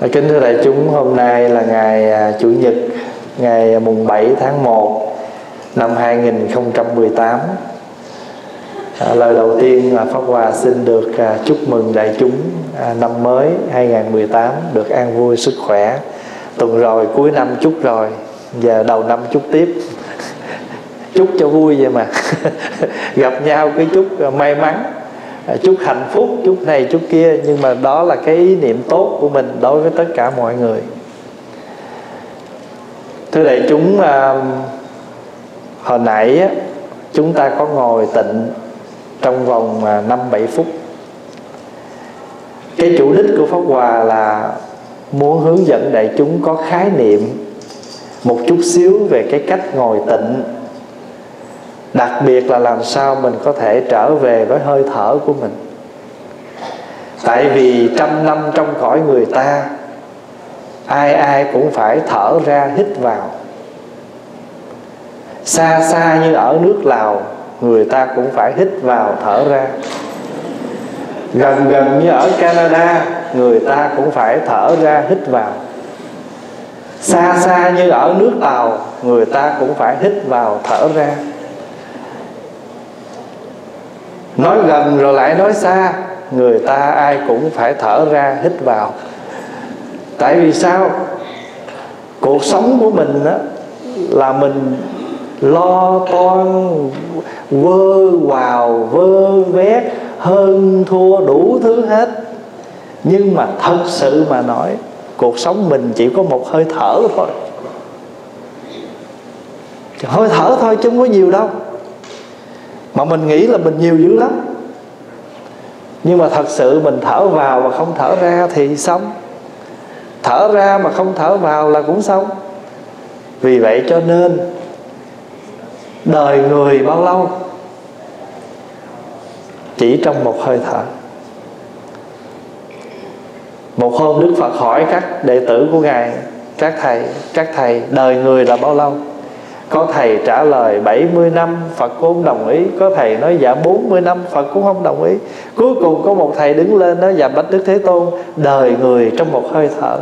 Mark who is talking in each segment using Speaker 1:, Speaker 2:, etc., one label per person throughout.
Speaker 1: Dạ, kính thưa đại chúng, hôm nay là ngày à, Chủ nhật, ngày à, mùng 7 tháng 1 năm 2018. À, lời đầu tiên là Pháp Hòa xin được à, chúc mừng đại chúng à, năm mới 2018 được an vui sức khỏe. Tuần rồi cuối năm chúc rồi, giờ đầu năm chúc tiếp. chúc cho vui vậy mà. Gặp nhau cái chúc à, may mắn À, chúc hạnh phúc chúc này chúc kia nhưng mà đó là cái ý niệm tốt của mình đối với tất cả mọi người. Thưa đại chúng à, hồi nãy á, chúng ta có ngồi tịnh trong vòng à, năm bảy phút. Cái chủ đích của pháp hòa là muốn hướng dẫn đại chúng có khái niệm một chút xíu về cái cách ngồi tịnh đặc biệt là làm sao mình có thể trở về với hơi thở của mình. Tại vì trăm năm trong cõi người ta, ai ai cũng phải thở ra hít vào. Xa xa như ở nước lào, người ta cũng phải hít vào thở ra. Gần gần như ở canada, người ta cũng phải thở ra hít vào. Xa xa như ở nước tàu người ta cũng phải hít vào thở ra nói gần rồi lại nói xa, người ta ai cũng phải thở ra, hít vào. Tại vì sao? Cuộc sống của mình đó là mình lo toan, vơ vào vơ vét, hơn thua đủ thứ hết. Nhưng mà thật sự mà nói, cuộc sống mình chỉ có một hơi thở thôi. Hơi thở thôi chứ không có nhiều đâu mà mình nghĩ là mình nhiều dữ lắm. Nhưng mà thật sự mình thở vào mà không thở ra thì xong. Thở ra mà không thở vào là cũng xong. Vì vậy cho nên, đời người bao lâu? Chỉ trong một hơi thở. Một hôm đức phật hỏi các đệ tử của ngài, các thầy các thầy, đời người là bao lâu? Có thầy trả lời 70 năm, Phật cũng không đồng ý. Có thầy nói dạ 40 năm, Phật cũng không đồng ý. Cuối cùng có một thầy đứng lên nói Dạ Bách Đức Thế Tôn, Đời người trong một hơi thở.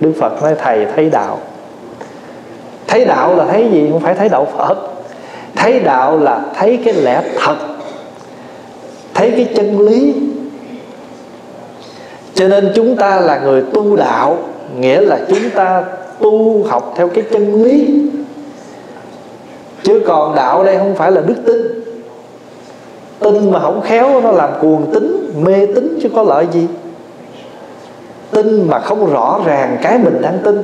Speaker 1: Đức Phật nói, thầy, thấy đạo. Thấy đạo là thấy gì? Không phải thấy đạo Phật. Thấy đạo là thấy cái lẽ thật. Thấy cái chân lý. Cho nên chúng ta là người tu đạo, Nghĩa là chúng ta tu học theo cái chân lý chứ còn đạo đây không phải là đức tin. Tin mà không khéo, nó làm cuồng tính mê tín chứ có lợi gì. Tin mà không rõ ràng cái mình đang tin,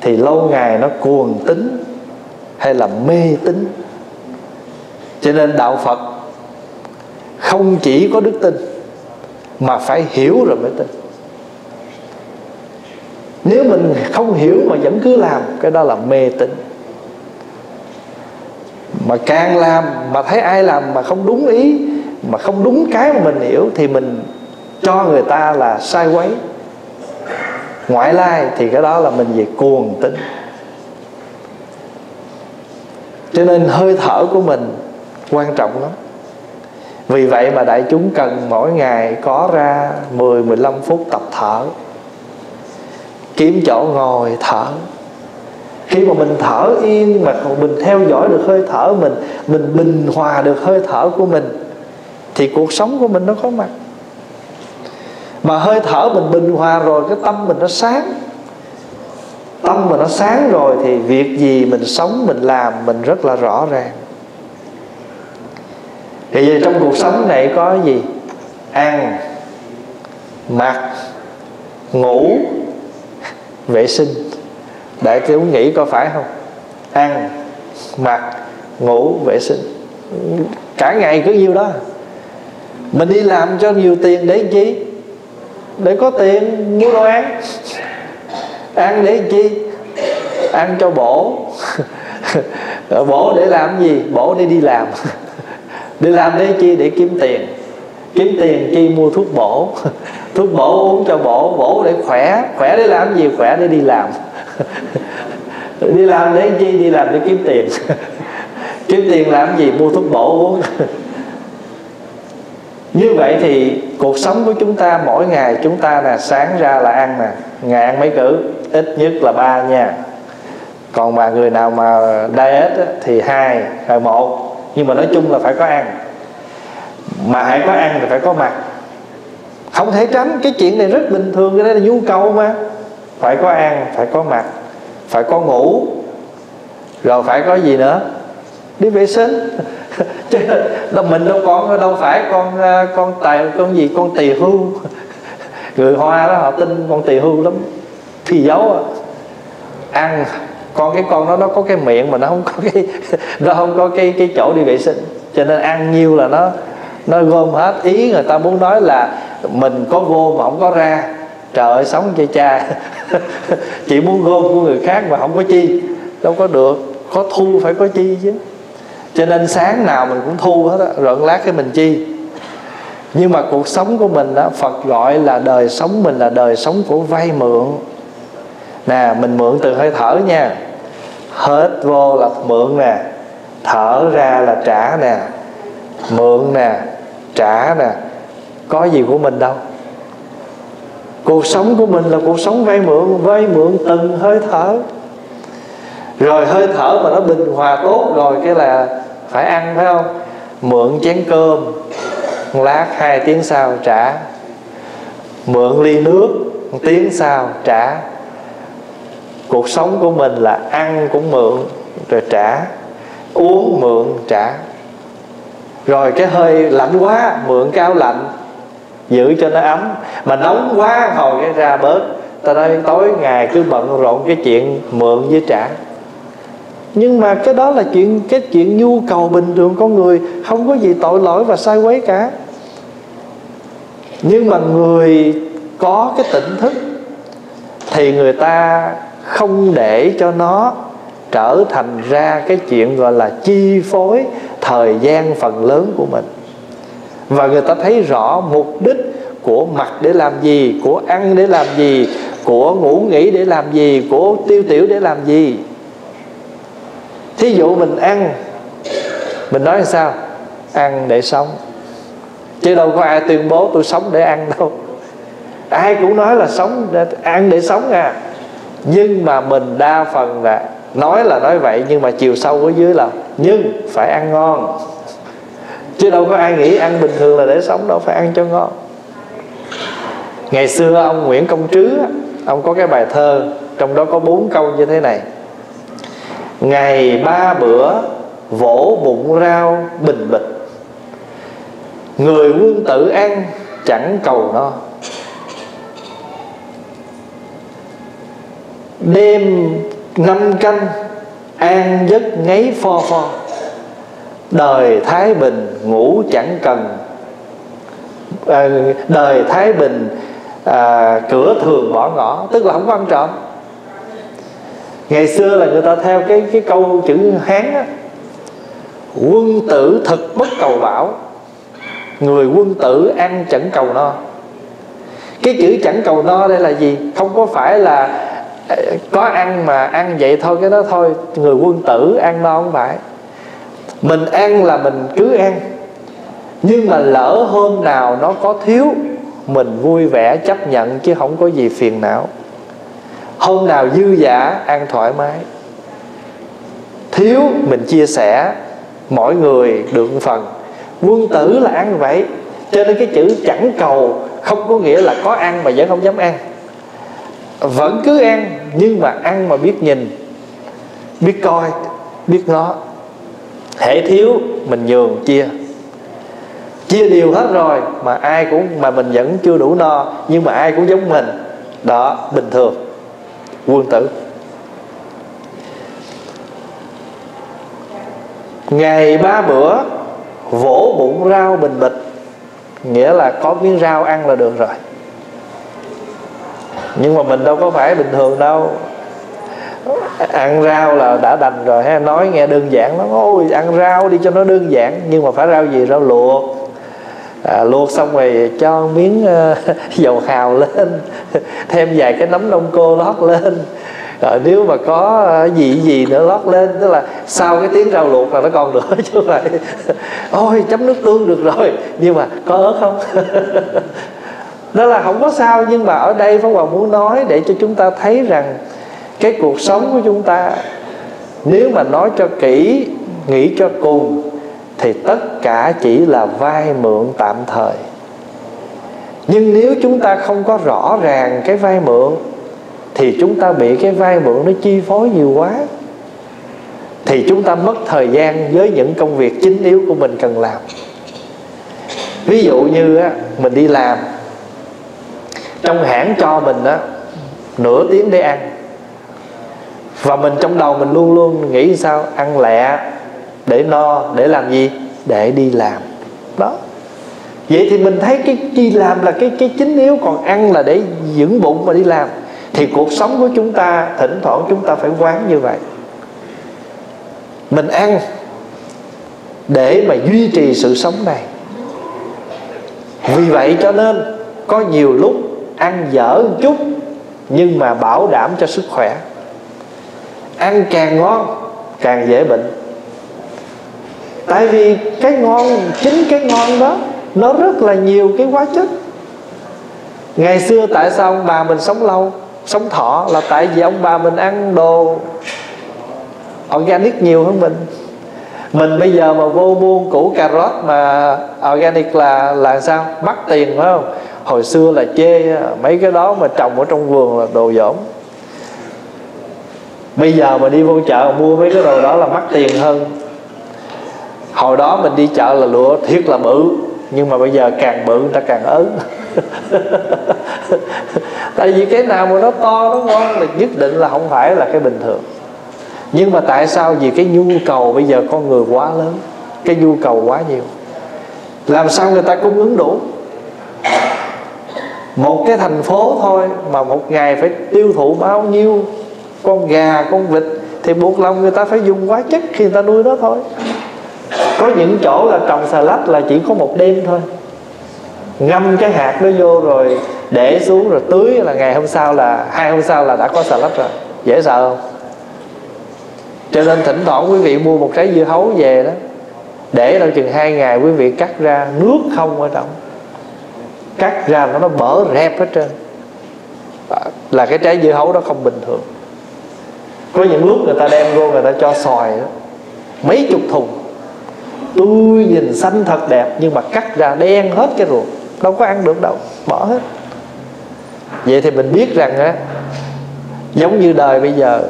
Speaker 1: thì lâu ngày nó cuồng tính hay là mê tín. Cho nên đạo phật không chỉ có đức tin, mà phải hiểu rồi mới tin. Nếu mình không hiểu mà vẫn cứ làm, cái đó là mê tín mà càng làm mà thấy ai làm mà không đúng ý, mà không đúng cái mà mình hiểu thì mình cho người ta là sai quấy. Ngoại lai thì cái đó là mình về cuồng tính. Cho nên hơi thở của mình quan trọng lắm. Vì vậy mà đại chúng cần mỗi ngày có ra 10 15 phút tập thở. Kiếm chỗ ngồi thở khi mà mình thở yên mà còn mình theo dõi được hơi thở mình mình bình hòa được hơi thở của mình, thì cuộc sống của mình nó có mặt. Mà hơi thở mình bình hòa rồi, cái tâm mình nó sáng. Tâm mình nó sáng rồi thì việc gì mình sống, mình làm mình rất là rõ ràng. Thì vậy trong cuộc sống này có gì? Ăn, mặc, ngủ, vệ sinh đại chúng nghĩ có phải không? Ăn, mặc, ngủ, vệ sinh. Cả ngày cứ nhiêu đó. Mình đi làm cho nhiều tiền để chi? Để có tiền mua đồ ăn. Ăn để chi? Ăn cho bổ. Bổ để làm gì? Bổ để đi làm. Đi làm để chi? Để kiếm tiền. Kiếm tiền chi mua thuốc bổ. Thuốc bổ uống cho bổ. Bổ để khỏe. Khỏe để làm gì? Khỏe để đi làm. đi làm để chi đi làm để kiếm tiền. Kiếm tiền làm gì? Mua thuốc bổ uống. Như vậy thì cuộc sống của chúng ta, mỗi ngày chúng ta là sáng ra là ăn nè, ngày ăn mấy cử ít nhất là ba nha. Còn mà người nào mà diet thì hai hay một. Nhưng mà nói chung là phải có ăn. Mà hãy có ăn thì phải có mặt. Không thể tránh. Cái chuyện này rất bình thường, cái đó là nhu cầu mà phải có ăn, phải có mặc, phải có ngủ, rồi phải có gì nữa? Đi vệ sinh. Chứ đâu mình đâu con đâu phải con à, con tài, con gì, con tỳ hưu. Người hoa đó, họ tin con tỳ hưu lắm. Thì giấu à. ăn, con, cái con đó, nó có cái miệng mà nó không có cái, nó không có cái cái chỗ đi vệ sinh. Cho nên ăn nhiêu là nó nó gom hết. Ý người ta muốn nói là mình có vô mà không có ra trời ơi, sống chơi cha. Chỉ muốn gom của người khác mà không có chi. Đâu có được. Có thu phải có chi chứ. Cho nên sáng nào mình cũng thu hết á, rồi lát cái mình chi. Nhưng mà cuộc sống của mình đó Phật gọi là đời sống, mình là đời sống của vay mượn. Nè, mình mượn từ hơi thở nha. Hết vô là mượn nè. Thở ra là trả nè. Mượn nè. Trả nè. Có gì của mình đâu cuộc sống của mình là cuộc sống vay mượn vay mượn từng hơi thở. Rồi hơi thở mà nó bình hòa tốt rồi, cái là phải ăn, phải không? Mượn chén cơm lát, hai tiếng sau trả. Mượn ly nước, một tiếng sau trả. Cuộc sống của mình là ăn cũng mượn, rồi trả. Uống mượn, trả. Rồi cái hơi lạnh quá, mượn cao lạnh giữ cho nó ấm. Mà nóng quá hồi cái ra bớt. Ta nói, tối ngày cứ bận rộn cái chuyện mượn với trả. Nhưng mà cái đó là chuyện, cái chuyện nhu cầu bình thường con người. Không có gì tội lỗi và sai quấy cả. Nhưng mà người có cái tỉnh thức thì người ta không để cho nó trở thành ra cái chuyện gọi là chi phối thời gian phần lớn của mình và người ta thấy rõ mục đích của mặt để làm gì của ăn để làm gì của ngủ nghỉ để làm gì của tiêu tiểu để làm gì. Thí dụ mình ăn mình nói sao? Ăn để sống. Chứ đâu có ai tuyên bố tôi sống để ăn đâu. Ai cũng nói là sống để, ăn để sống à. Nhưng mà mình đa phần là nói là nói vậy nhưng mà chiều sâu ở dưới là nhưng phải ăn ngon chứ đâu có ai nghĩ ăn bình thường là để sống, đâu phải ăn cho ngon. Ngày xưa ông nguyễn công trứ ông có cái bài thơ, trong đó có bốn câu như thế này. Ngày ba bữa, vỗ bụng rau bình bịch. Người quân tử ăn, chẳng cầu no. Đêm năm canh, an giấc ngáy pho pho đời thái bình ngủ chẳng cần. À, đời thái bình à, cửa thường bỏ ngõ tức là không quan trọng ngày xưa là người ta theo cái cái câu chữ hán á quân tử thực bất cầu bảo người quân tử ăn chẳng cầu no. Cái chữ chẳng cầu no đây là gì? Không có phải là à, có ăn mà ăn vậy thôi cái đó thôi. Người quân tử ăn no không phải mình ăn là mình cứ ăn. Nhưng mà lỡ hôm nào nó có thiếu, mình vui vẻ chấp nhận chứ không có gì phiền não. Hôm nào dư giả, ăn thoải mái. Thiếu, mình chia sẻ, mỗi người được một phần. Quân tử là ăn vậy, cho nên cái chữ chẳng cầu không có nghĩa là có ăn mà vẫn không dám ăn. Vẫn cứ ăn, nhưng mà ăn mà biết nhìn, biết coi, biết ngó thể thiếu, mình nhường, chia. Chia đều hết rồi mà ai cũng, mà mình vẫn chưa đủ no, nhưng mà ai cũng giống mình. Đó, bình thường. Quân tử. Ngày ba bữa, vỗ bụng rau bình bịch. Nghĩa là có miếng rau ăn là được rồi. Nhưng mà mình đâu có phải bình thường đâu ăn rau là đã đành rồi ha nói nghe đơn giản lắm. Ôi ăn rau đi cho nó đơn giản nhưng mà phải rau gì? Rau luộc. À, luộc xong rồi cho miếng uh, dầu hào lên thêm vài cái nấm đông cô lót lên. Rồi nếu mà có ờ, gì gì nữa lót lên tức là sau cái tiếng rau luộc là nó còn nữa chứ phải. Ôi chấm nước tương được rồi. Nhưng mà có ớt không? Đó là không có sao nhưng mà ở đây Pháp Hòa muốn nói để cho chúng ta thấy rằng cái cuộc sống của chúng ta. Nếu mà nói cho kỹ nghĩ cho cùng thì tất cả chỉ là vay mượn tạm thời. Nhưng nếu chúng ta không có rõ ràng cái vay mượn thì chúng ta bị cái vay mượn nó chi phối nhiều quá. Thì chúng ta mất thời gian với những công việc chính yếu của mình cần làm. Ví dụ như á, mình đi làm. Trong hãng cho mình á nửa tiếng để ăn và mình trong đầu mình luôn luôn nghĩ sao? Ăn lẹ, để no, để làm gì? Để đi làm. Đó. Vậy thì mình thấy cái đi làm là cái cái chính yếu, còn ăn là để dưỡng bụng mà đi làm. Thì cuộc sống của chúng ta, thỉnh thoảng chúng ta phải quán như vậy. Mình ăn để mà duy trì sự sống này. Vì vậy cho nên có nhiều lúc ăn dở một chút nhưng mà bảo đảm cho sức khỏe ăn càng ngon, càng dễ bệnh. Tại vì cái ngon, chính cái ngon đó, nó rất là nhiều cái hóa chất. Ngày xưa tại sao ông bà mình sống lâu, sống thọ là tại vì ông bà mình ăn đồ organic nhiều hơn mình. Mình bây giờ mà vô buôn củ cà rốt mà organic là là sao? Mắc tiền phải không? Hồi xưa là chê mấy cái đó mà trồng ở trong vườn là đồ dỗm bây giờ mà đi vô chợ mua mấy cái đồ đó là mắc tiền hơn. Hồi đó mình đi chợ là lụa thiết là bự, nhưng mà bây giờ càng bự người ta càng ớn. Tại vì cái nào mà nó to, nó ngon là nhất định là không phải là cái bình thường. Nhưng mà tại sao? Vì cái nhu cầu bây giờ con người quá lớn, cái nhu cầu quá nhiều. Làm sao người ta cung ứng đủ? Một cái thành phố thôi mà một ngày phải tiêu thụ bao nhiêu con gà, con vịt thì buộc lòng người ta phải dùng hóa chất khi người ta nuôi đó thôi. Có những chỗ là trồng xà lách là chỉ có một đêm thôi. Ngâm cái hạt nó vô rồi để xuống rồi tưới là ngày hôm sau là, hai hôm sau là đã có xà lách rồi. Dễ sợ không? Cho nên thỉnh thoảng quý vị mua một trái dưa hấu về đó, để đâu chừng hai ngày quý vị cắt ra, nước không ở trong. Cắt ra nó nó bở rẹp hết trơn. À, là cái trái dưa hấu đó không bình thường có những lúc người ta đem vô người ta cho xoài đó. Mấy chục thùng. Tôi nhìn xanh thật đẹp nhưng mà cắt ra đen hết cái ruột. Đâu có ăn được đâu. Bỏ hết. Vậy thì mình biết rằng á giống như đời bây giờ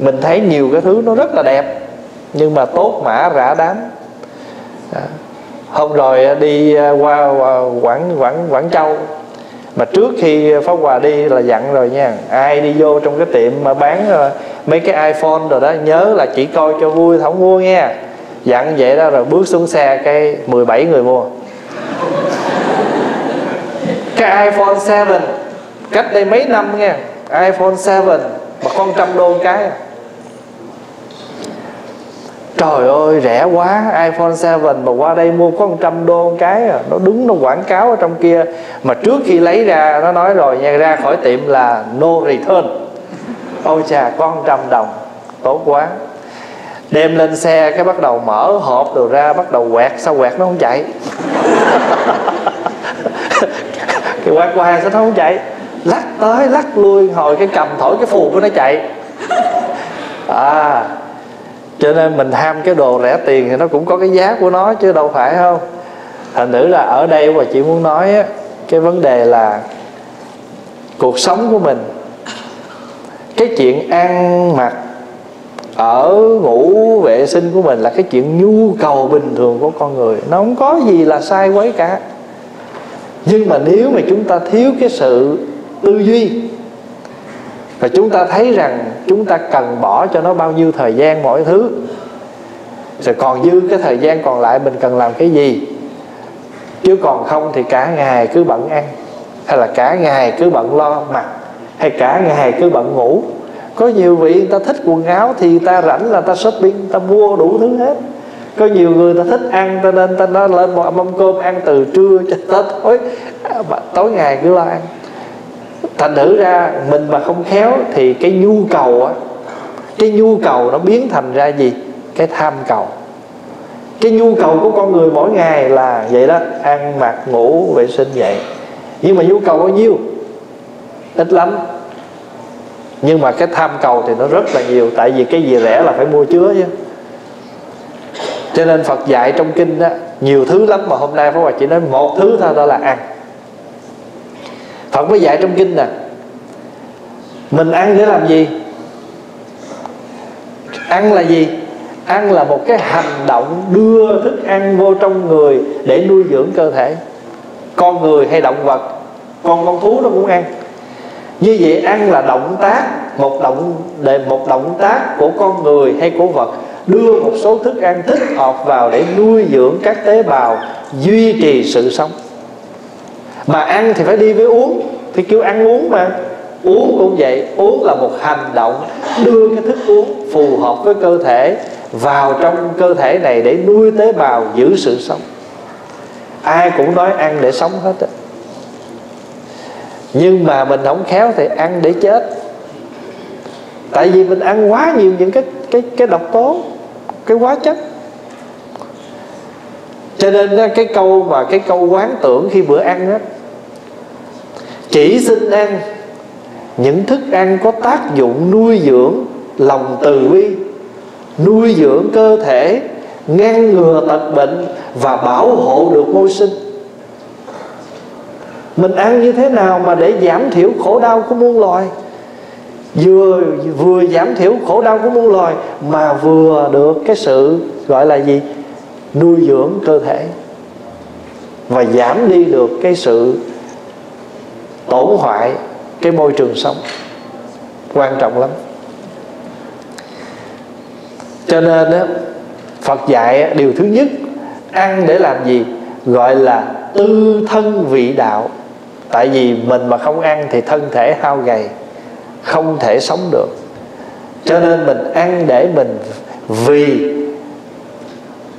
Speaker 1: mình thấy nhiều cái thứ nó rất là đẹp nhưng mà tốt mã rã đám. À, hôm rồi đi à, qua quảng quảng quảng châu mà trước khi pháp hòa đi là dặn rồi nha, ai đi vô trong cái tiệm mà bán ờ, mấy cái iphone rồi đó, nhớ là chỉ coi cho vui không mua nha. Dặn vậy đó, rồi bước xuống xe cái 17 người mua. Cái iPhone 7 cách đây mấy năm nha, iPhone 7 mà con trăm đô cái. Trời ơi, rẻ quá, iPhone 7 mà qua đây mua có 100 đô một cái à. Nó đứng, nó quảng cáo ở trong kia. Mà trước khi lấy ra, nó nói rồi nha, Ra khỏi tiệm là no return. Ôi chà, có 100 đồng. Tốt quá. Đem lên xe cái bắt đầu mở hộp rồi ra, Bắt đầu quẹt. Sao quẹt nó không chạy? Cái quẹt qua sao nó không chạy? Lắc tới, lắc lui Hồi cái cầm thổi cái phù của nó chạy. À cho nên mình ham cái đồ rẻ tiền thì nó cũng có cái giá của nó chứ đâu phải không? Thành thử là ở đây mà chị muốn nói á, cái vấn đề là cuộc sống của mình cái chuyện ăn mặc ở ngủ vệ sinh của mình là cái chuyện nhu cầu bình thường của con người. Nó không có gì là sai quấy cả. Nhưng mà nếu mà chúng ta thiếu cái sự tư duy và chúng ta thấy rằng chúng ta cần bỏ cho nó bao nhiêu thời gian mọi thứ. Rồi còn dư cái thời gian còn lại mình cần làm cái gì? Chứ còn không thì cả ngày cứ bận ăn, hay là cả ngày cứ bận lo mặc hay cả ngày cứ bận ngủ. Có nhiều vị người ta thích quần áo thì ta rảnh là ta shopping, ta mua đủ thứ hết. Có nhiều người ta thích ăn, ta nên ta nó lên một mâm cơm ăn từ trưa cho tới tối à, tối ngày cứ lo ăn thành thử ra mình mà không khéo thì cái nhu cầu á, cái nhu cầu nó biến thành ra gì? Cái tham cầu. Cái nhu cầu của con người mỗi ngày là vậy đó, ăn mặc, ngủ, vệ sinh vậy. Nhưng mà nhu cầu bao nhiêu? Ít lắm. Nhưng mà cái tham cầu thì nó rất là nhiều, tại vì cái gì rẻ là phải mua chứa chứ. Cho nên Phật dạy trong kinh đó nhiều thứ lắm mà hôm nay Pháp Hòa chỉ nói một thứ thôi, đó là ăn. Phật mới dạy trong kinh nè. Mình ăn để làm gì? Ăn là gì? Ăn là một cái hành động đưa thức ăn vô trong người để nuôi dưỡng cơ thể. Con người hay động vật, con con thú nó cũng ăn. Như vậy ăn là động tác, một động, để một động tác của con người hay của vật đưa một số thức ăn thích hợp vào để nuôi dưỡng các tế bào, duy trì sự sống mà ăn thì phải đi với uống. Thì kêu ăn uống mà. Uống cũng vậy. Uống là một hành động đưa cái thức uống phù hợp với cơ thể, vào trong cơ thể này để nuôi tế bào giữ sự sống. Ai cũng nói ăn để sống hết á. Nhưng mà mình không khéo thì ăn để chết. Tại vì mình ăn quá nhiều những cái cái cái độc tố, cái hóa chất. Cho nên cái câu mà, cái câu quán tưởng khi bữa ăn á chỉ xin ăn. Những thức ăn có tác dụng nuôi dưỡng lòng từ bi, nuôi dưỡng cơ thể, ngăn ngừa tật bệnh và bảo hộ được môi sinh. Mình ăn như thế nào mà để giảm thiểu khổ đau của muôn loài? Vừa vừa giảm thiểu khổ đau của muôn loài mà vừa được cái sự, gọi là gì? Nuôi dưỡng cơ thể. Và giảm đi được cái sự tổn hoại cái môi trường sống. Quan trọng lắm. Cho nên á, Phật dạy điều thứ nhất, ăn để làm gì? Gọi là tư thân vị đạo. Tại vì mình mà không ăn thì thân thể hao gầy, không thể sống được. Cho nên mình ăn để mình vì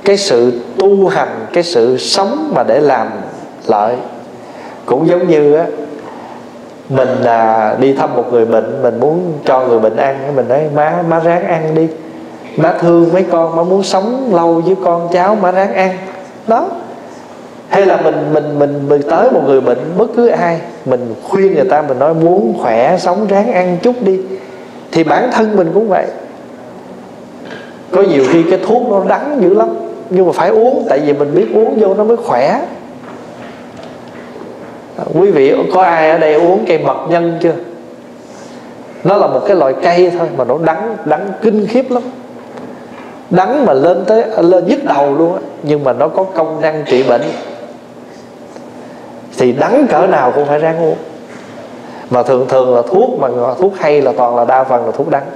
Speaker 1: cái sự tu hành, cái sự sống mà để làm lợi. Cũng giống như á mình là đi thăm một người bệnh, mình muốn cho người bệnh ăn mình nói, má má ráng ăn đi. Má thương mấy con, má muốn sống lâu với con cháu, má ráng ăn. Đó. Hay là mình mình mình mình tới một người bệnh, bất cứ ai, mình khuyên người ta, mình nói, muốn khỏe, sống, ráng ăn chút đi. Thì bản thân mình cũng vậy. Có nhiều khi cái thuốc nó đắng dữ lắm, nhưng mà phải uống, tại vì mình biết uống vô nó mới khỏe quý vị, có ai ở đây uống cây mật nhân chưa? Nó là một cái loại cây thôi, mà nó đắng đắng kinh khiếp lắm. Đắng mà lên tới, lên nhức đầu luôn á, nhưng mà nó có công năng trị bệnh. Thì đắng cỡ nào cũng phải ráng uống mà thường thường là thuốc mà thuốc hay là toàn là đa phần là thuốc đắng.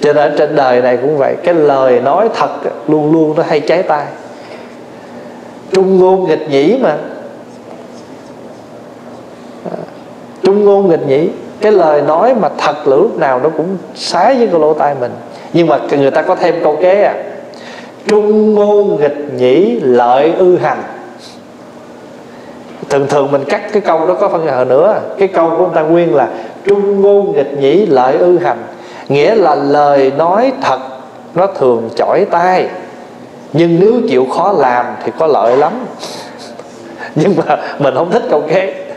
Speaker 1: Cho nên trên đời này cũng vậy, cái lời nói thật luôn luôn nó hay trái tai. Trung ngôn nghịch nhĩ mà. Trung ngôn nghịch nhĩ cái lời nói mà thật là lúc nào nó cũng xá với cái lỗ tai mình. Nhưng mà người ta có thêm câu kế à. Trung ngôn nghịch nhĩ lợi ư hành. Thường thường mình cắt cái câu đó có phân hờ nữa. Cái câu của người ta nguyên là trung ngôn nghịch nhĩ lợi ư hành. Nghĩa là lời nói thật, nó thường chỏi tai. Nhưng nếu chịu khó làm thì có lợi lắm. Nhưng mà mình không thích câu kế.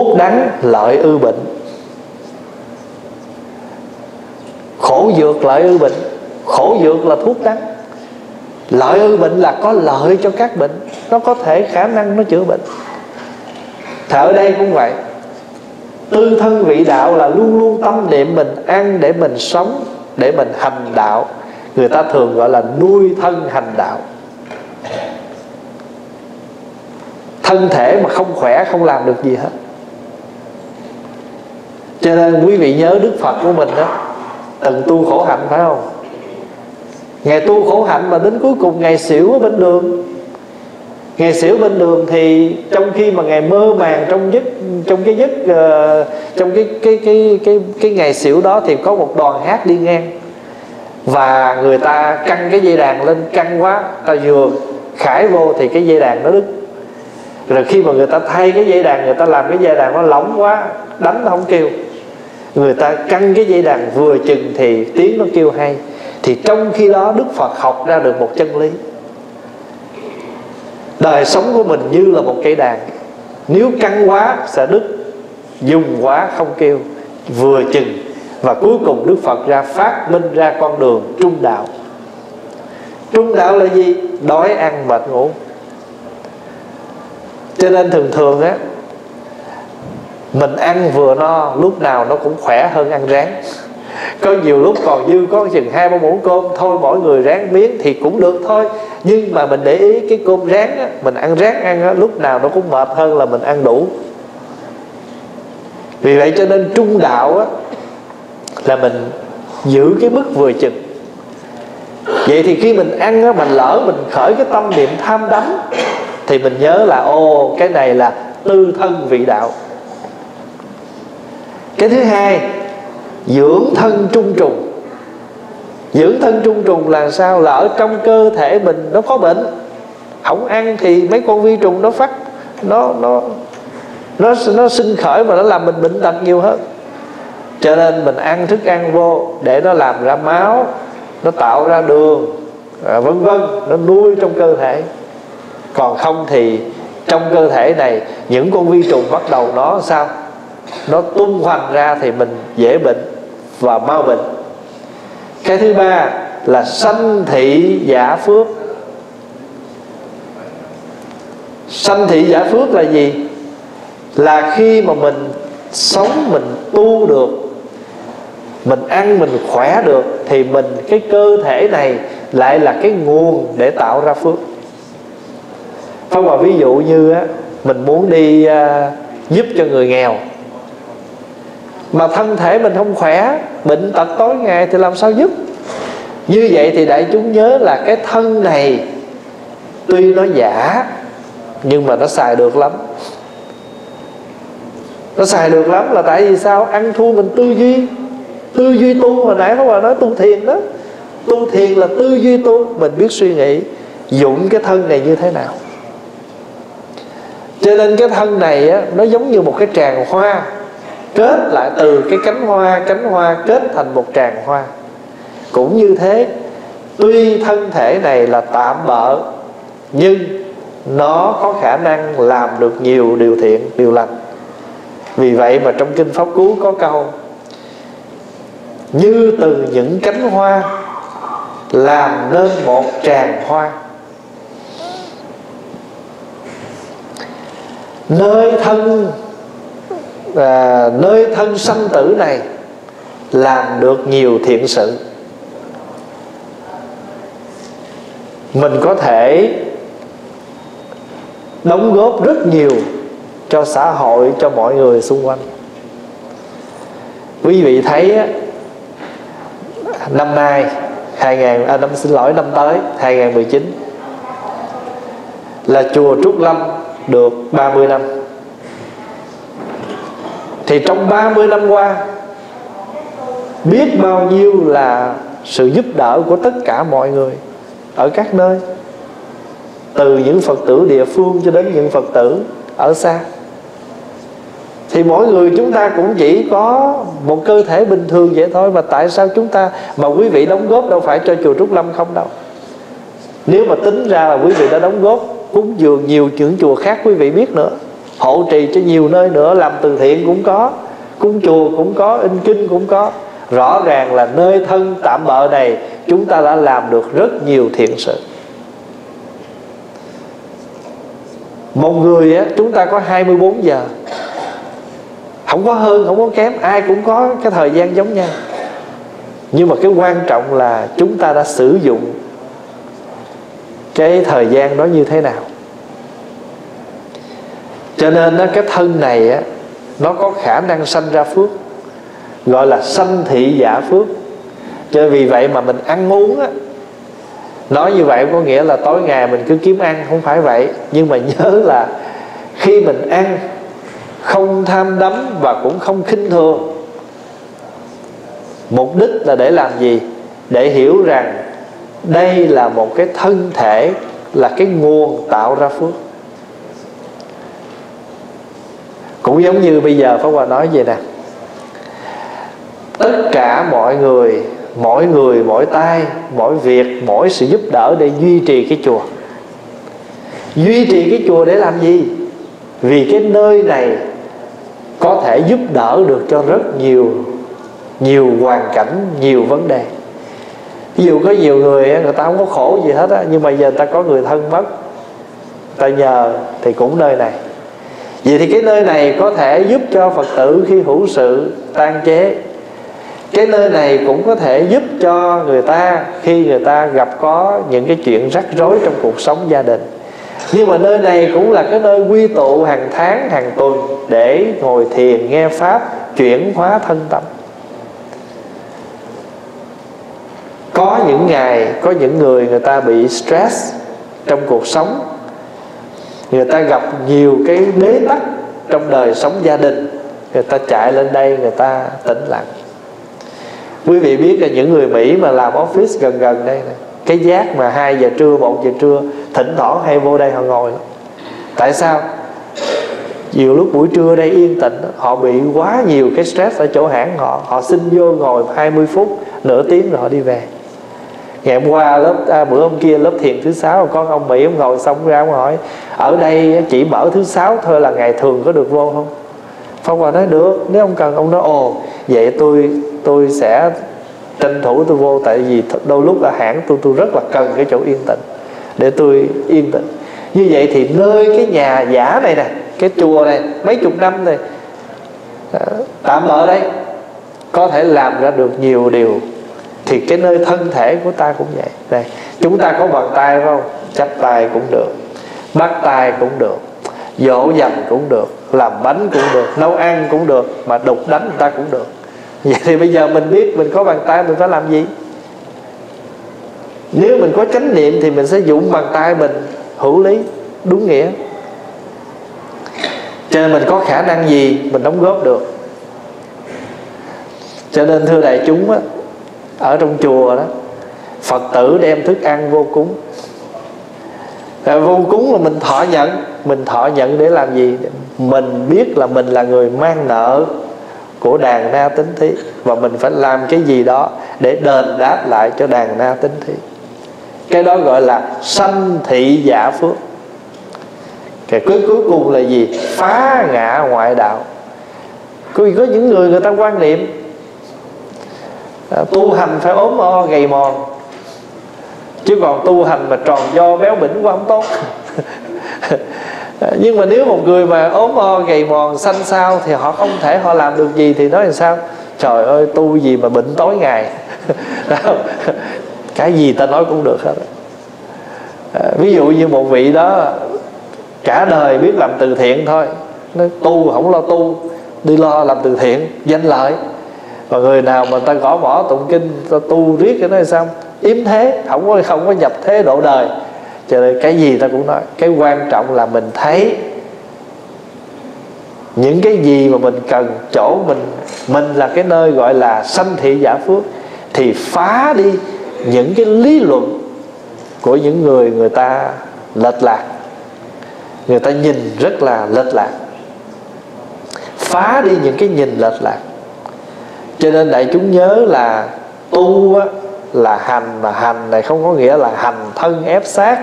Speaker 1: Thuốc đắng lợi ư bệnh. Khổ dược lợi ư bệnh. Khổ dược là thuốc đắng lợi ư bệnh là có lợi cho các bệnh. Nó có thể khả năng nó chữa bệnh. Thì ở đây cũng vậy. Tư thân vị đạo là luôn luôn tâm niệm mình, ăn để mình sống, để mình hành đạo. Người ta thường gọi là nuôi thân hành đạo. Thân thể mà không khỏe, không làm được gì hết cho nên quý vị nhớ đức phật của mình đó từng tu khổ hạnh phải không? Ngày tu khổ hạnh mà đến cuối cùng ngày xỉu ở bên đường. Ngày xỉu bên đường thì trong khi mà ngày mơ màng trong giấc trong cái giấc uh, trong cái cái cái cái cái ngày xỉu đó thì có một đoàn hát đi ngang. Và người ta căng cái dây đàn lên căng quá ta vừa khải vô thì cái dây đàn nó đứt. Rồi khi mà người ta thay cái dây đàn người ta làm cái dây đàn nó lỏng quá đánh nó không kêu người ta căng cái dây đàn vừa chừng thì tiếng nó kêu hay. Thì trong khi đó đức phật học ra được một chân lý. Đời sống của mình như là một cây đàn. Nếu căng quá sẽ đứt, dùng quá không kêu. Vừa chừng và cuối cùng đức phật ra phát minh ra con đường trung đạo. Trung đạo là gì? Đói ăn mệt ngủ. Cho nên thường thường á mình ăn vừa no lúc nào nó cũng khỏe hơn ăn ráng có nhiều lúc còn dư có chừng hai ba muỗng cơm thôi mỗi người ráng miếng thì cũng được thôi. Nhưng mà mình để ý cái cơm ráng á, mình ăn ráng ăn á, lúc nào nó cũng mệt hơn là mình ăn đủ. Vì vậy cho nên trung đạo á, là mình giữ cái mức vừa chừng. Vậy thì khi mình ăn á, mình lỡ mình khởi cái tâm niệm tham đắm thì mình nhớ là ô cái này là tư thân vị đạo cái thứ hai dưỡng thân trung trùng. Dưỡng thân trung trùng là sao? Là ở trong cơ thể mình nó có bệnh. Không ăn thì mấy con vi trùng nó phát nó nó nó nó sinh khởi và nó làm mình bệnh tật nhiều hơn. Cho nên mình ăn thức ăn vô để nó làm ra máu nó tạo ra đường à, vân vân nó nuôi trong cơ thể. Còn không thì trong cơ thể này những con vi trùng bắt đầu nó sao? Nó tung hoành ra thì mình dễ bệnh và mau bệnh. Cái thứ ba là sanh thị giả phước. Sanh thị giả phước là gì? Là khi mà mình sống mình tu được mình ăn mình khỏe được thì mình cái cơ thể này lại là cái nguồn để tạo ra phước. Phong vào ví dụ như á mình muốn đi uh, giúp cho người nghèo mà thân thể mình không khỏe bệnh tật tối ngày thì làm sao giúp? Như vậy thì đại chúng nhớ là cái thân này tuy nó giả nhưng mà nó xài được lắm. Nó xài được lắm là tại vì sao? Ăn thua mình tư duy tư duy tu hồi nãy có bà nói tu thiền đó. Tu thiền là tư duy tu mình biết suy nghĩ dụng cái thân này như thế nào. Cho nên cái thân này á, nó giống như một cái tràng hoa kết lại từ cái cánh hoa cánh hoa kết thành một tràng hoa. Cũng như thế, tuy thân thể này là tạm bợ nhưng nó có khả năng làm được nhiều điều thiện, điều lành. Vì vậy mà trong kinh pháp cú có câu, như từ những cánh hoa làm nên một tràng hoa. Nơi thân à, nơi thân sanh tử này làm được nhiều thiện sự. Mình có thể đóng góp rất nhiều cho xã hội cho mọi người xung quanh. Quý vị thấy năm nay 2000 à, năm xin lỗi năm tới 2019 là chùa Trúc Lâm được 30 năm thì trong 30 năm qua, biết bao nhiêu là sự giúp đỡ của tất cả mọi người ở các nơi, từ những phật tử địa phương cho đến những phật tử ở xa. Thì mỗi người chúng ta cũng chỉ có một cơ thể bình thường vậy thôi, mà tại sao chúng ta, mà quý vị đóng góp đâu phải cho chùa Trúc Lâm không đâu. Nếu mà tính ra là quý vị đã đóng góp cúng dường nhiều những chùa khác, quý vị biết nữa hộ trì cho nhiều nơi nữa làm từ thiện cũng có cúng chùa cũng có in kinh cũng có. Rõ ràng là nơi thân tạm bợ này chúng ta đã làm được rất nhiều thiện sự. Một người á, chúng ta có 24 giờ. Không có hơn không có kém ai cũng có cái thời gian giống nhau. Nhưng mà cái quan trọng là chúng ta đã sử dụng cái thời gian đó như thế nào cho nên đó, cái thân này á, nó có khả năng sanh ra phước gọi là sanh thị giả phước. Cho vì vậy mà mình ăn uống á nói như vậy có nghĩa là tối ngày mình cứ kiếm ăn không phải vậy. Nhưng mà nhớ là khi mình ăn không tham đắm và cũng không khinh thường mục đích là để làm gì? Để hiểu rằng đây là một cái thân thể là cái nguồn tạo ra phước. Cũng giống như bây giờ Pháp Hòa nói vậy nè. Tất cả mọi người, mỗi người, mỗi tay, mỗi việc, mỗi sự giúp đỡ để duy trì cái chùa. Duy trì cái chùa để làm gì? Vì cái nơi này có thể giúp đỡ được cho rất nhiều nhiều hoàn cảnh, nhiều vấn đề. Ví dụ có nhiều người người ta không có khổ gì hết á, nhưng mà giờ người ta có người thân mất ta nhờ thì cũng nơi này vậy thì cái nơi này có thể giúp cho phật tử khi hữu sự tan chế. Cái nơi này cũng có thể giúp cho người ta khi người ta gặp có những cái chuyện rắc rối trong cuộc sống gia đình. Nhưng mà nơi này cũng là cái nơi quy tụ hàng tháng, hàng tuần để ngồi thiền, nghe pháp, chuyển hóa thân tâm. Có những ngày, có những người người ta bị stress trong cuộc sống người ta gặp nhiều cái bế tắc trong đời sống gia đình. Người ta chạy lên đây người ta tĩnh lặng quý vị biết là những người mỹ mà làm office gần gần đây này cái giác mà 2 giờ trưa 1 giờ trưa thỉnh thoảng hay vô đây họ ngồi lắm. tại sao? Nhiều lúc buổi trưa đây yên tĩnh họ bị quá nhiều cái stress ở chỗ hãng họ. Họ xin vô ngồi 20 phút nửa tiếng rồi họ đi về. Ngày hôm qua lớp à, bữa hôm kia lớp thiền thứ sáu có ông mỹ ông ngồi xong ra ông hỏi ở đây chỉ mở thứ sáu thôi là ngày thường có được vô không? Phong hòa nói, được, nếu ông cần. Ông nói, ồ, vậy tôi tôi sẽ tranh thủ tôi vô, tại vì đôi lúc ở hãng tôi tôi rất là cần cái chỗ yên tĩnh để tôi yên tĩnh. Như vậy thì nơi cái nhà giả này nè, cái chùa này, mấy chục năm này à, tạm ở đây, có thể làm ra được nhiều điều. Thì cái nơi thân thể của ta cũng vậy. Đây, chúng ta có bàn tay không? Chắp tay cũng được bắt tay cũng được dỗ dành cũng được làm bánh cũng được nấu ăn cũng được mà đục đánh người ta cũng được. Vậy thì bây giờ mình biết mình có bàn tay mình phải làm gì? Nếu mình có chánh niệm thì mình sẽ dụng bàn tay mình hữu lý đúng nghĩa. Cho nên mình có khả năng gì mình đóng góp được. Cho nên thưa đại chúng á, ở trong chùa đó phật tử đem thức ăn vô cúng. Ờ, vô cúng là mình thọ nhận. Mình thọ nhận để làm gì? Mình biết là mình là người mang nợ của đàn na tính thí và mình phải làm cái gì đó để đền đáp lại cho đàn na tính thí. Cái đó gọi là sanh thị giả phước. Cái cuối cuối cùng là gì? Phá ngã ngoại đạo. Có, có những người người ta quan niệm à, tu hành phải ốm o gầy mòn chứ còn tu hành mà tròn do béo bỉnh quá không tốt. Nhưng mà nếu một người mà ốm o gầy mòn xanh xao thì họ không thể họ làm được gì thì nói làm sao? Trời ơi tu gì mà bệnh tối ngày. Cái gì ta nói cũng được hết. À, ví dụ như một vị đó cả đời biết làm từ thiện thôi. Nó tu không lo tu đi lo làm từ thiện danh lợi và người nào mà ta gõ mỏ tụng kinh, ta tu riết cái nói sao? Yếm thế, không có không có nhập thế độ đời. Cho nên cái gì ta cũng nói, cái quan trọng là mình thấy những cái gì mà mình cần, chỗ mình mình là cái nơi gọi là sanh thị giả phước, thì phá đi những cái lý luận của những người người ta lệch lạc. Người ta nhìn rất là lệch lạc. Phá đi những cái nhìn lệch lạc cho nên đại chúng nhớ là tu á, là hành mà hành này không có nghĩa là hành thân ép sát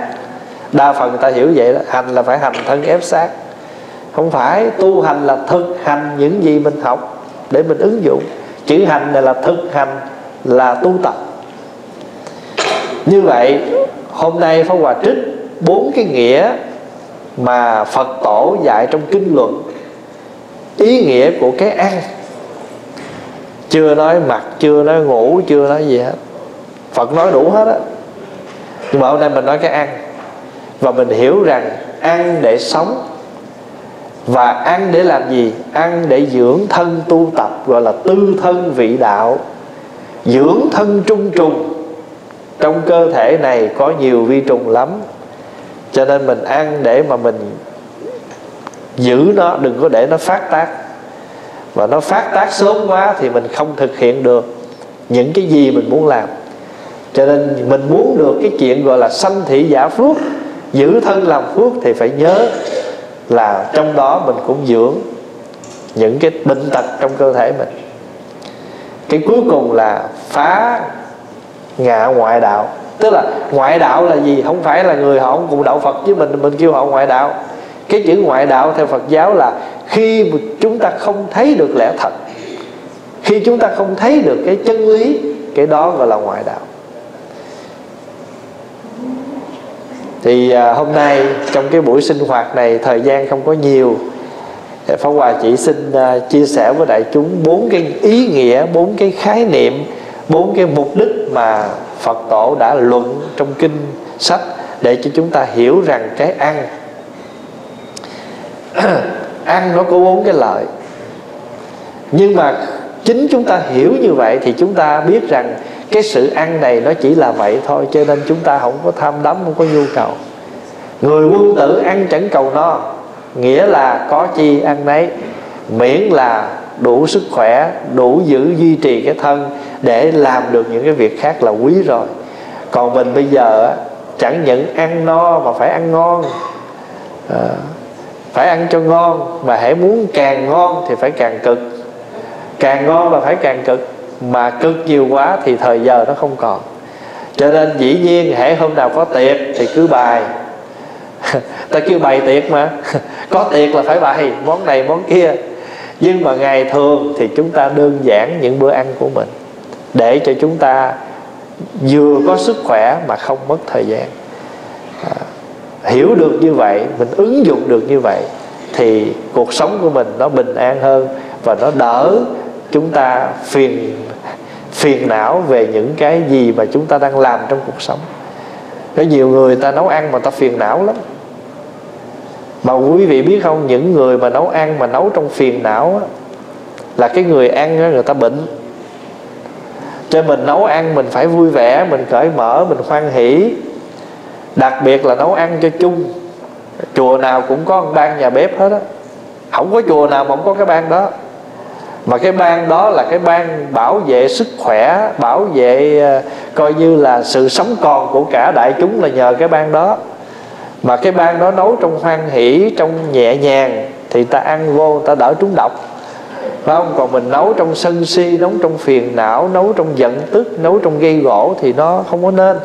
Speaker 1: đa phần người ta hiểu vậy đó hành là phải hành thân ép sát không phải tu hành là thực hành những gì mình học để mình ứng dụng. Chữ hành này là thực hành là tu tập. Như vậy hôm nay Pháp Hòa trích bốn cái nghĩa mà Phật tổ dạy trong kinh luận. Ý nghĩa của cái ăn chưa nói mặc chưa nói ngủ, chưa nói gì hết. Phật nói đủ hết á. Nhưng mà hôm nay mình nói cái ăn. Và mình hiểu rằng ăn để sống. Và ăn để làm gì? Ăn để dưỡng thân tu tập, gọi là tư thân vị đạo. Dưỡng thân trung trùng. Trong cơ thể này có nhiều vi trùng lắm. Cho nên mình ăn để mà mình giữ nó, đừng có để nó phát tác và nó phát tác sớm quá thì mình không thực hiện được những cái gì mình muốn làm. Cho nên mình muốn được cái chuyện gọi là sanh thị giả phước, giữ thân làm phước thì phải nhớ là trong đó mình cũng dưỡng những cái bệnh tật trong cơ thể mình. Cái cuối cùng là phá ngạ ngoại đạo. Tức là ngoại đạo là gì? Không phải là người họ không cùng đạo phật với mình mình kêu họ ngoại đạo. Cái chữ ngoại đạo theo phật giáo là khi chúng ta không thấy được lẽ thật khi chúng ta không thấy được cái chân lý cái đó gọi là ngoại đạo. Thì à, hôm nay trong cái buổi sinh hoạt này thời gian không có nhiều Pháp Hòa chỉ xin à, chia sẻ với đại chúng bốn cái ý nghĩa, bốn cái khái niệm, bốn cái mục đích mà Phật tổ đã luận trong kinh sách để cho chúng ta hiểu rằng cái ăn ăn nó có bốn cái lợi. Nhưng mà chính chúng ta hiểu như vậy thì chúng ta biết rằng cái sự ăn này nó chỉ là vậy thôi cho nên chúng ta không có tham đắm không có nhu cầu. Người quân tử ăn chẳng cầu no nghĩa là có chi ăn nấy miễn là đủ sức khỏe đủ giữ duy trì cái thân để làm được những cái việc khác là quý rồi. Còn mình bây giờ chẳng những ăn no mà phải ăn ngon. À, phải ăn cho ngon, mà hãy muốn càng ngon thì phải càng cực. Càng ngon là phải càng cực, mà cực nhiều quá thì thời giờ nó không còn. Cho nên dĩ nhiên hãy hôm nào có tiệc thì cứ bài ta kêu bày tiệc mà. Có tiệc là phải bày, món này, món kia. Nhưng mà ngày thường thì chúng ta đơn giản những bữa ăn của mình, để cho chúng ta vừa có sức khỏe mà không mất thời gian hiểu được như vậy mình ứng dụng được như vậy thì cuộc sống của mình nó bình an hơn và nó đỡ chúng ta phiền phiền não về những cái gì mà chúng ta đang làm trong cuộc sống. Có nhiều người ta nấu ăn mà ta phiền não lắm. Mà quý vị biết không những người mà nấu ăn mà nấu trong phiền não á, là cái người ăn á, người ta bệnh. Cho mình nấu ăn mình phải vui vẻ mình cởi mở mình hoan hỷ đặc biệt là nấu ăn cho chung. Chùa nào cũng có một ban nhà bếp hết á. Không có chùa nào mà không có cái ban đó. Mà cái ban đó là cái ban bảo vệ sức khỏe, bảo vệ ờ, coi như là sự sống còn của cả đại chúng là nhờ cái ban đó. Mà cái ban đó nấu trong hoan hỷ, trong nhẹ nhàng, thì ta ăn vô, ta đỡ trúng độc. Phải không? Còn mình nấu trong sân si, nấu trong phiền não, nấu trong giận tức, nấu trong gây gỗ thì nó không có nên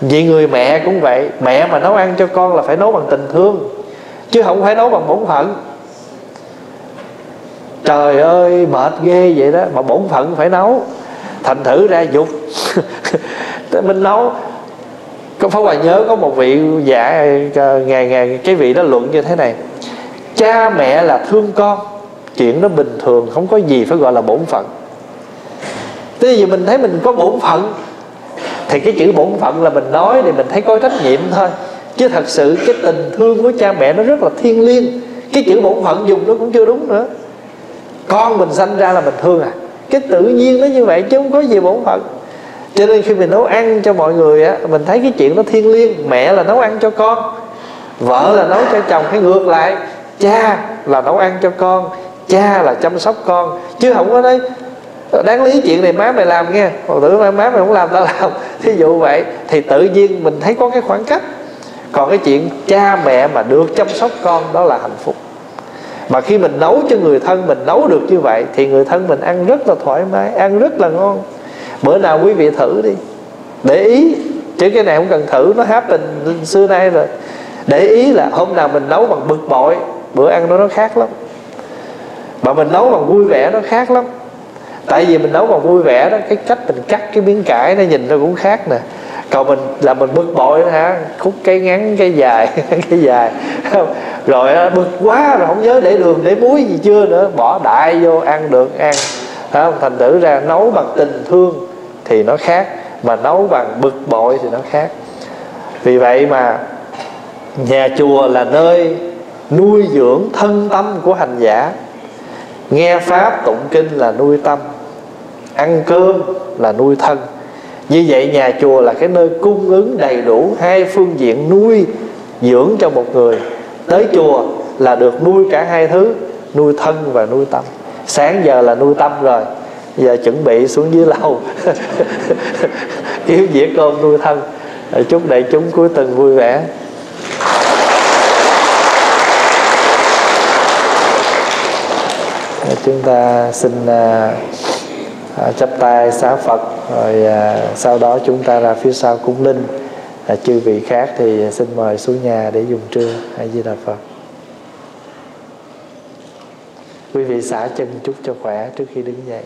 Speaker 1: vậy người mẹ cũng vậy. Mẹ mà nấu ăn cho con là phải nấu bằng tình thương, chứ không phải nấu bằng bổn phận. Trời ơi, mệt ghê vậy đó, mà bổn phận phải nấu. Thành thử ra dục. Mình nấu. Có phải Hòa nhớ có một vị giả à, ngày ngày cái vị đó luận như thế này. Cha mẹ là thương con. Chuyện đó bình thường, không có gì phải gọi là bổn phận. Thế vì mình thấy mình có bổn phận. Thì cái chữ bổn phận là mình nói Thì mình thấy có trách nhiệm thôi. Chứ thật sự cái tình thương của cha mẹ Nó rất là thiêng liêng. Cái chữ bổn phận dùng nó cũng chưa đúng nữa. Con mình sanh ra là mình thương à. Cái tự nhiên nó như vậy chứ không có gì bổn phận. Cho nên khi mình nấu ăn cho mọi người á, mình thấy cái chuyện nó thiêng liêng. Mẹ là nấu ăn cho con, vợ là nấu cho chồng, hay ngược lại, cha là nấu ăn cho con, cha là chăm sóc con. Chứ không có đấy đáng lý chuyện này má mày làm nghe. Còn tưởng má mày không làm, tao làm. Thí dụ vậy, thì tự nhiên mình thấy có cái khoảng cách. Còn cái chuyện cha mẹ mà được chăm sóc con, đó là hạnh phúc. Mà khi mình nấu cho người thân, mình nấu được như vậy, thì người thân mình ăn rất là thoải mái, ăn rất là ngon. Bữa nào quý vị thử đi. Để ý, chứ cái này không cần thử, nó háp tình xưa nay rồi. Để ý là hôm nào mình nấu bằng bực bội, bữa ăn đó nó khác lắm. Mà mình nấu bằng vui vẻ nó khác lắm tại vì mình nấu còn vui vẻ đó, cái cách mình cắt cái miếng cải nó nhìn nó cũng khác nè. Còn mình là mình bực bội đó hả? Khúc cái ngắn, cái dài cái dài. Rồi bực quá rồi không nhớ để đường, để muối gì chưa nữa. Bỏ đại vô, ăn được, ăn. Không? thành thử ra nấu bằng tình thương thì nó khác, mà nấu bằng bực bội thì nó khác. Vì vậy mà nhà chùa là nơi nuôi dưỡng thân tâm của hành giả. Nghe pháp tụng kinh là nuôi tâm ăn cơm là nuôi thân. Như vậy, nhà chùa là cái nơi cung ứng đầy đủ hai phương diện nuôi, dưỡng cho một người. Tới chùa là được nuôi cả hai thứ, nuôi thân và nuôi tâm. Sáng giờ là nuôi tâm rồi, giờ chuẩn bị xuống dưới lầu. Kiếm dĩa cơm nuôi thân. Chúc đại chúng cuối tuần vui vẻ. Chúng ta xin à, à, chắp tay xá Phật rồi à, sau đó chúng ta ra phía sau cúng linh. À, chư vị khác thì xin mời xuống nhà để dùng trưa. Hay di đà Phật. Quý vị xả chân chút cho khỏe trước khi đứng dậy.